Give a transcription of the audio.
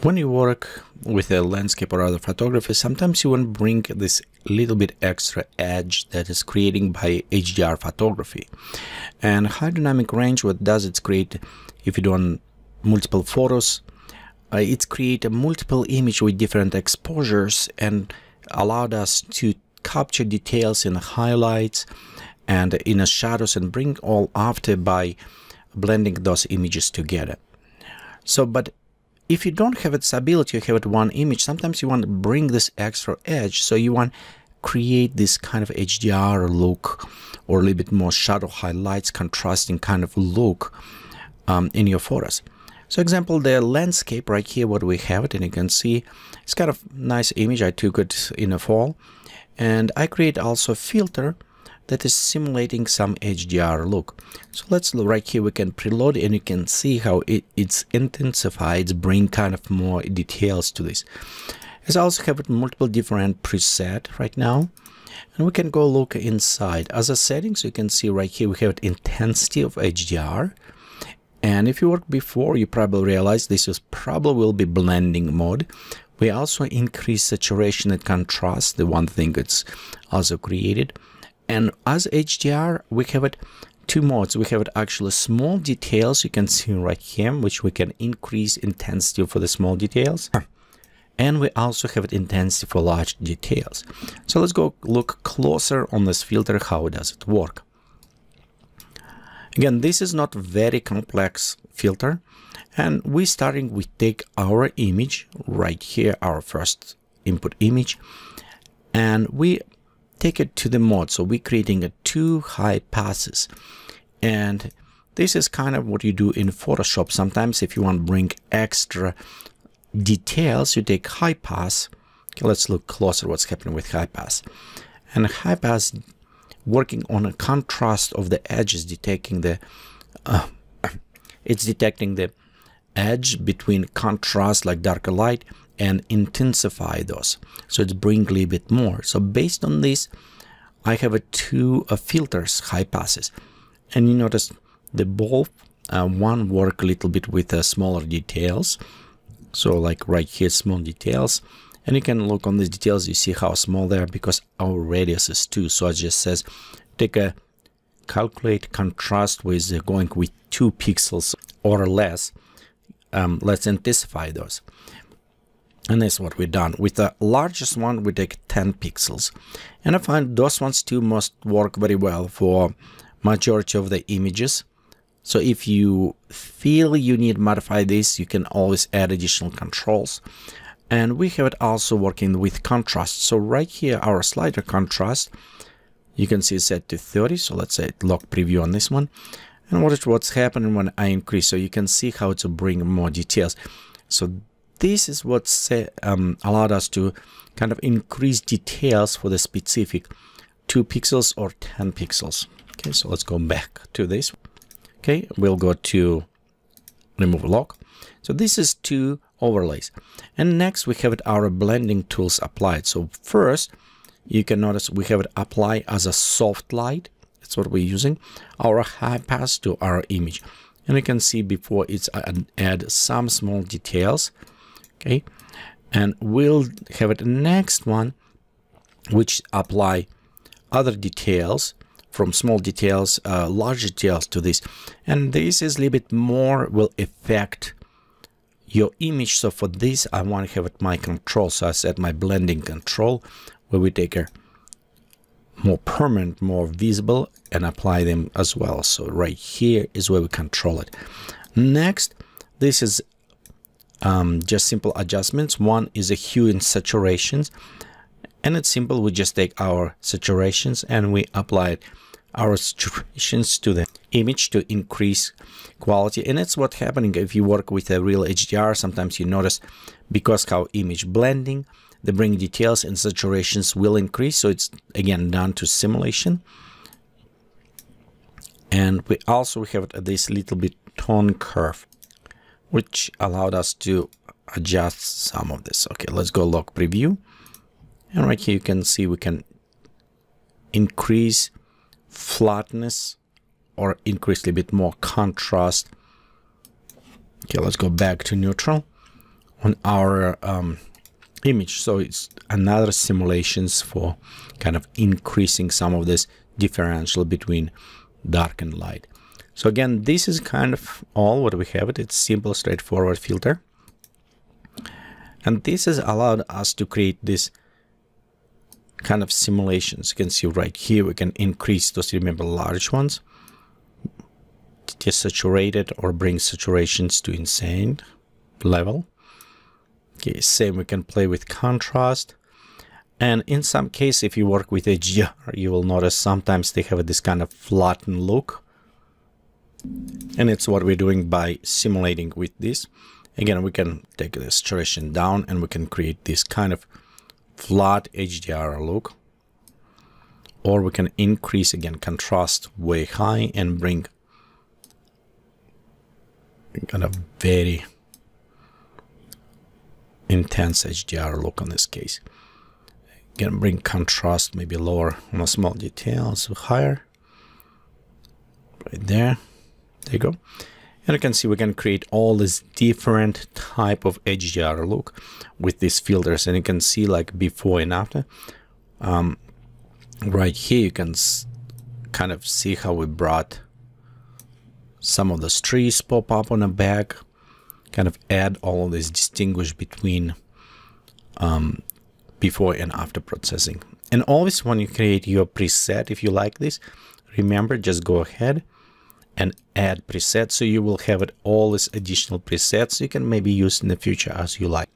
When you work with a landscape or other photography, sometimes you want to bring this little bit extra edge that is creating by HDR photography. And high dynamic range, what does it create if you do multiple photos, uh, it's create a multiple image with different exposures and allowed us to capture details in highlights and in the shadows and bring all after by blending those images together. So, but if you don't have its ability, you have it one image, sometimes you want to bring this extra edge. So you want to create this kind of HDR look or a little bit more shadow highlights, contrasting kind of look um, in your photos. So example, the landscape right here, what we have it, and you can see it's kind of nice image. I took it in a fall and I create also filter that is simulating some HDR look. So let's look right here, we can preload and you can see how it, it's intensified, bring kind of more details to this. As I also have multiple different preset right now. And we can go look inside. A settings, you can see right here, we have intensity of HDR. And if you worked before, you probably realize this is probably will be blending mode. We also increase saturation and contrast, the one thing it's also created. And as HDR, we have it two modes. We have it actually small details, you can see right here, which we can increase intensity for the small details. And we also have it intensity for large details. So let's go look closer on this filter, how does it work. Again, this is not very complex filter. And we starting, we take our image right here, our first input image, and we take it to the mode. So we're creating a two high passes. And this is kind of what you do in Photoshop. Sometimes if you want to bring extra details, you take high pass. Okay, let's look closer what's happening with high pass. And high pass working on a contrast of the edges, detecting the uh, it's detecting the edge between contrast like darker light and intensify those. So it's bring a little bit more. So based on this, I have a two filters, high passes. And you notice the both uh, one work a little bit with uh, smaller details. So like right here, small details. And you can look on these details, you see how small they are because our radius is 2. So it just says take a calculate contrast with uh, going with 2 pixels or less. Um, let's intensify those. And that's what we've done. With the largest one, we take 10 pixels. And I find those ones too must work very well for majority of the images. So if you feel you need to modify this, you can always add additional controls. And we have it also working with contrast. So right here, our slider contrast, you can see it's set to 30. So let's say lock preview on this one. And what is what's happening when I increase. So you can see how to bring more details. So this is what um, allowed us to kind of increase details for the specific 2 pixels or 10 pixels. Okay, so let's go back to this. Okay, we'll go to remove lock. So this is two overlays. And next we have our blending tools applied. So first, you can notice we have it apply as a soft light. That's what we're using. Our high pass to our image. And you can see before it's add some small details okay? And we'll have it next one which apply other details from small details uh, large details to this. And this is a little bit more will affect your image. So for this I want to have it my control. So I set my blending control where we take a more permanent more visible and apply them as well. So right here is where we control it. Next this is um, just simple adjustments. One is a hue and saturations. And it's simple. We just take our saturations and we apply our saturations to the image to increase quality. And it's what's happening if you work with a real HDR. Sometimes you notice because how image blending, the bring details and saturations will increase. So it's again done to simulation. And we also have this little bit tone curve which allowed us to adjust some of this. Okay, let's go lock preview. And right here you can see we can increase flatness or increase a bit more contrast. Okay, let's go back to neutral. on our um, image. So it's another simulations for kind of increasing some of this differential between dark and light. So again, this is kind of all what we have. It's simple, straightforward filter. And this has allowed us to create this kind of simulations. You can see right here, we can increase those, remember, large ones, desaturated or bring saturations to insane level. Okay, same, we can play with contrast. And in some case, if you work with HDR, you will notice sometimes they have this kind of flattened look. And it's what we're doing by simulating with this. Again, we can take the saturation down and we can create this kind of flat HDR look. Or we can increase again contrast way high and bring kind of very intense HDR look on this case. Again, bring contrast maybe lower on a small details higher. Right there. There you go. And you can see we can create all this different type of HDR look with these filters. And you can see like before and after. Um, right here you can kind of see how we brought some of the trees pop up on the back kind of add all of this distinguish between um, before and after processing and always when you create your preset if you like this remember just go ahead and add presets so you will have it all these additional presets. You can maybe use in the future as you like